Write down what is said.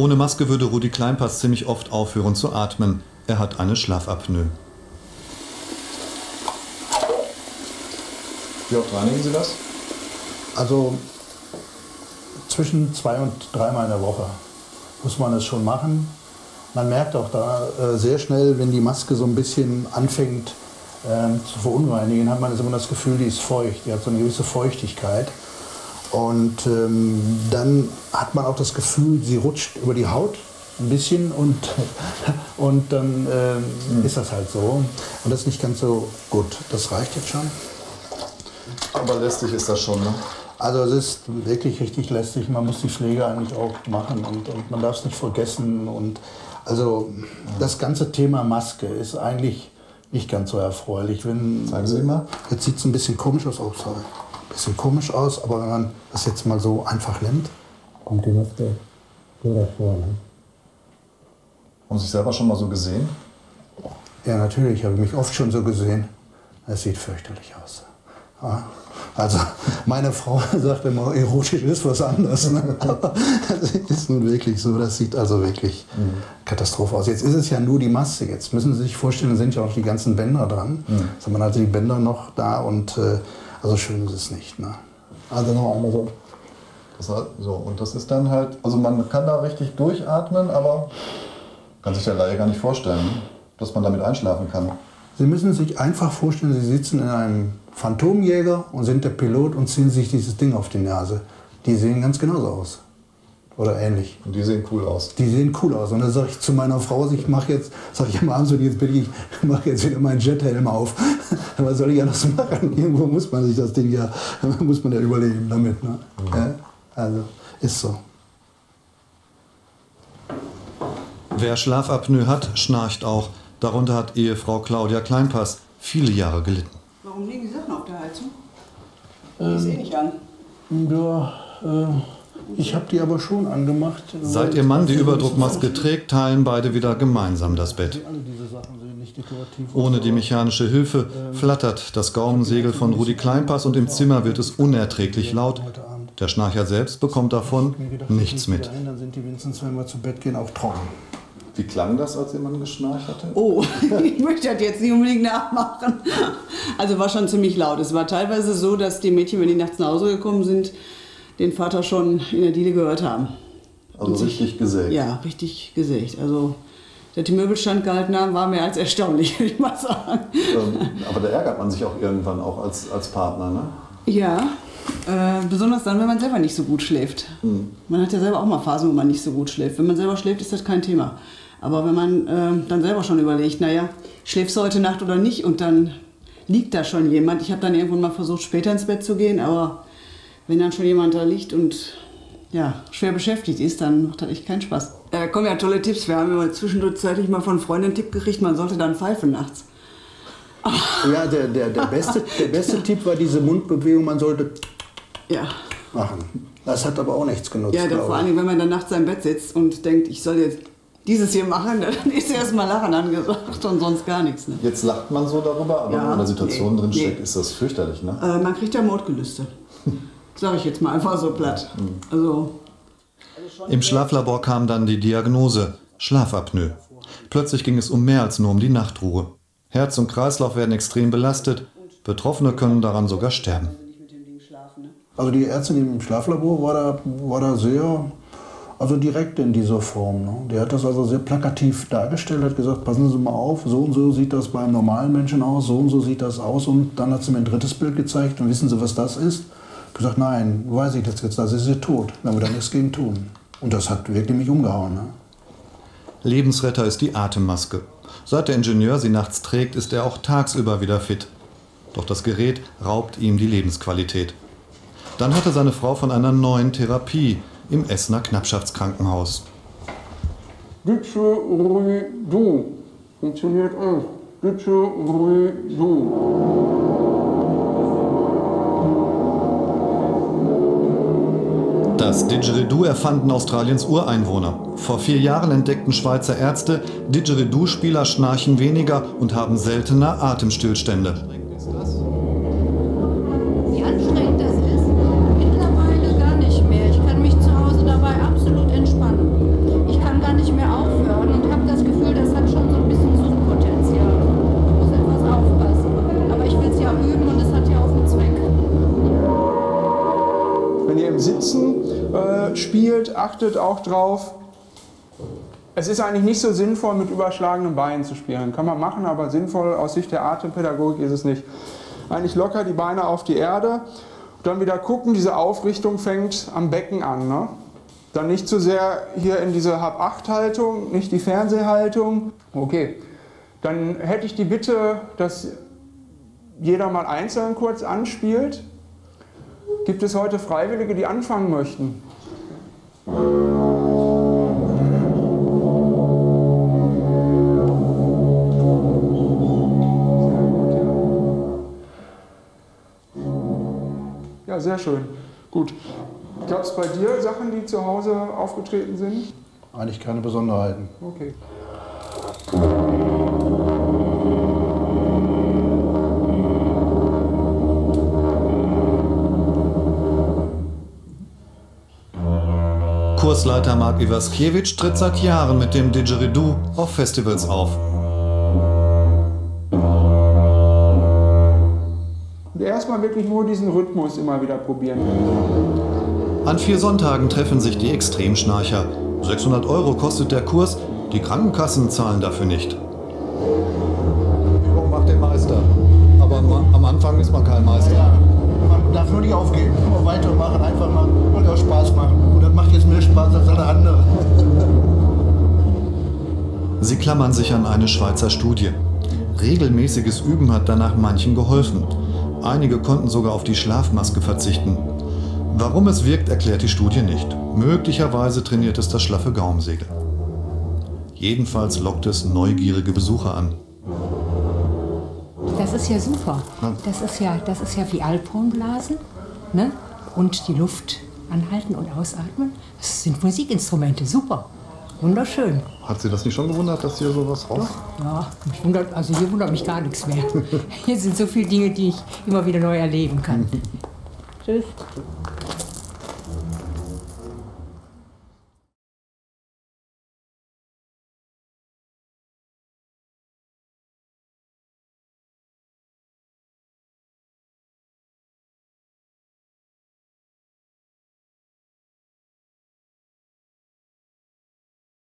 Ohne Maske würde Rudi Kleinpass ziemlich oft aufhören zu atmen. Er hat eine Schlafapnoe. Wie oft reinigen Sie das? Also zwischen zwei und dreimal in der Woche muss man es schon machen. Man merkt auch da äh, sehr schnell, wenn die Maske so ein bisschen anfängt ähm, zu verunreinigen, hat man immer das Gefühl, die ist feucht, die hat so eine gewisse Feuchtigkeit. Und ähm, dann hat man auch das Gefühl, sie rutscht über die Haut ein bisschen und, und dann ähm, mhm. ist das halt so. Und das ist nicht ganz so gut. Das reicht jetzt schon. Aber lästig ist das schon, ne? Also es ist wirklich richtig lästig. Man muss die Pflege eigentlich auch machen und, und man darf es nicht vergessen. Und also das ganze Thema Maske ist eigentlich nicht ganz so erfreulich. Wenn, Zeigen Sie mal. Jetzt sieht es ein bisschen komisch aus. Oh, sorry. Ein bisschen komisch aus, aber wenn man das jetzt mal so einfach nimmt, kommt die Maske so davor. Ne? Haben Sie sich selber schon mal so gesehen? Ja, natürlich. Habe ich mich oft schon so gesehen. Es sieht fürchterlich aus. Ja. Also meine Frau sagt immer, erotisch ist was anderes. Ne? das ist nun wirklich so, das sieht also wirklich mhm. Katastrophe aus. Jetzt ist es ja nur die Masse. Jetzt müssen Sie sich vorstellen, da sind ja auch die ganzen Bänder dran. Mhm. Jetzt hat man also die Bänder noch da und äh, also schön ist es nicht. Ne? Also noch einmal so. so. Und das ist dann halt, also man kann da richtig durchatmen, aber kann sich der Laie gar nicht vorstellen, dass man damit einschlafen kann. Sie müssen sich einfach vorstellen, Sie sitzen in einem Phantomjäger und sind der Pilot und ziehen sich dieses Ding auf die Nase. Die sehen ganz genauso aus. Oder ähnlich. Und die sehen cool aus. Die sehen cool aus. Und dann sage ich zu meiner Frau, ich mache jetzt, sage ich am Abend so, jetzt bin ich, mache jetzt wieder meinen Jethelm auf. Was soll ich anders machen? Irgendwo muss man sich das Ding ja, muss man ja überleben damit. Ne? Mhm. Ja? Also, ist so. Wer Schlafapnoe hat, schnarcht auch. Darunter hat Ehefrau Claudia Kleinpass viele Jahre gelitten. Warum liegen die Sachen auf der Heizung? Die ähm, ist eh nicht an. Ja, äh, ich habe die aber schon angemacht. Seit ihr Mann die Überdruckmaske trägt, teilen beide wieder gemeinsam das Bett. Ohne die mechanische Hilfe flattert das Gaumensegel von Rudi Kleinpass und im Zimmer wird es unerträglich laut. Der Schnarcher selbst bekommt davon nichts mit. Dann sind die wenigstens, wenn wir zu Bett gehen, auch trocken. Wie klang das, als jemand geschnarcht hatte? Oh, ich möchte das jetzt nicht unbedingt nachmachen. Also war schon ziemlich laut. Es war teilweise so, dass die Mädchen, wenn die nachts nach Hause gekommen sind, den Vater schon in der Diele gehört haben. Also Und richtig gesägt? Ja, richtig gesägt. Also, dass die Möbelstand gehalten haben, war mehr als erstaunlich, würde ich mal sagen. Ähm, aber da ärgert man sich auch irgendwann auch als, als Partner, ne? Ja, äh, besonders dann, wenn man selber nicht so gut schläft. Mhm. Man hat ja selber auch mal Phasen, wo man nicht so gut schläft. Wenn man selber schläft, ist das kein Thema. Aber wenn man äh, dann selber schon überlegt, naja, schläfst du heute Nacht oder nicht und dann liegt da schon jemand. Ich habe dann irgendwann mal versucht, später ins Bett zu gehen, aber wenn dann schon jemand da liegt und ja, schwer beschäftigt ist, dann macht das echt keinen Spaß. Da kommen ja tolle Tipps. Wir haben immer zwischendurch mal von Freunden einen Tipp gekriegt, man sollte dann pfeifen nachts. Ja, der, der, der, beste, der beste Tipp war diese Mundbewegung, man sollte ja. machen. Das hat aber auch nichts genutzt. Ja, vor allem, wenn man dann nachts im Bett sitzt und denkt, ich soll jetzt dieses hier machen, dann ist erstmal Lachen angesagt und sonst gar nichts. Ne? Jetzt lacht man so darüber, aber ja, wenn man in der Situation nee, drin steckt, nee. ist das fürchterlich. Ne? Äh, man kriegt ja Mordgelüste. Sag ich jetzt mal einfach so platt. Mhm. Also, Im Schlaflabor kam dann die Diagnose Schlafapnoe. Plötzlich ging es um mehr als nur um die Nachtruhe. Herz und Kreislauf werden extrem belastet. Betroffene können daran sogar sterben. Also die Ärztin im Schlaflabor war da, war da sehr also direkt in dieser Form. Ne? Der hat das also sehr plakativ dargestellt, hat gesagt, passen Sie mal auf, so und so sieht das beim normalen Menschen aus, so und so sieht das aus. Und dann hat sie mir ein drittes Bild gezeigt und wissen Sie, was das ist? Gesagt, nein, weiß ich jetzt, das ist sie tot, wenn wir da nichts gegen tun. Und das hat wirklich mich umgehauen. Ne? Lebensretter ist die Atemmaske. Seit der Ingenieur sie nachts trägt, ist er auch tagsüber wieder fit. Doch das Gerät raubt ihm die Lebensqualität. Dann hatte seine Frau von einer neuen Therapie, im Essener Knappschaftskrankenhaus. Didgeridoo funktioniert auch. Didgeridoo. Das Didgeridoo erfanden Australiens Ureinwohner. Vor vier Jahren entdeckten Schweizer Ärzte, Didgeridoo-Spieler schnarchen weniger und haben seltener Atemstillstände. Spielt, achtet auch drauf. Es ist eigentlich nicht so sinnvoll, mit überschlagenen Beinen zu spielen. Kann man machen, aber sinnvoll aus Sicht der Atempädagogik ist es nicht. Eigentlich locker die Beine auf die Erde. Dann wieder gucken, diese Aufrichtung fängt am Becken an. Ne? Dann nicht zu sehr hier in diese Hab-8-Haltung, nicht die Fernsehhaltung. Okay, dann hätte ich die Bitte, dass jeder mal einzeln kurz anspielt. Gibt es heute Freiwillige, die anfangen möchten? Ja, sehr schön. Gut. Gab es bei dir Sachen, die zu Hause aufgetreten sind? Eigentlich keine Besonderheiten. Okay. Kursleiter Mark Iwaskiewicz tritt seit Jahren mit dem Didgeridoo auf Festivals auf. Und erstmal wirklich nur diesen Rhythmus immer wieder probieren. An vier Sonntagen treffen sich die Extremschnarcher. 600 Euro kostet der Kurs, die Krankenkassen zahlen dafür nicht. Übung macht den Meister. Aber am Anfang ist man kein Meister. Man darf nur nicht aufgeben. Immer weitermachen, einfach machen und auch Spaß machen. Und das macht jetzt mehr Spaß als alle anderen. Sie klammern sich an eine Schweizer Studie. Regelmäßiges Üben hat danach manchen geholfen. Einige konnten sogar auf die Schlafmaske verzichten. Warum es wirkt, erklärt die Studie nicht. Möglicherweise trainiert es das schlaffe Gaumsegel. Jedenfalls lockt es neugierige Besucher an. Das ist ja super. Das ist ja, das ist ja wie Alphornblasen. Ne? Und die Luft anhalten und ausatmen. Das sind Musikinstrumente. Super. Wunderschön. Hat Sie das nicht schon gewundert, dass hier sowas raus? Ja, mich wundert, also hier wundert mich gar nichts mehr. Hier sind so viele Dinge, die ich immer wieder neu erleben kann. Tschüss.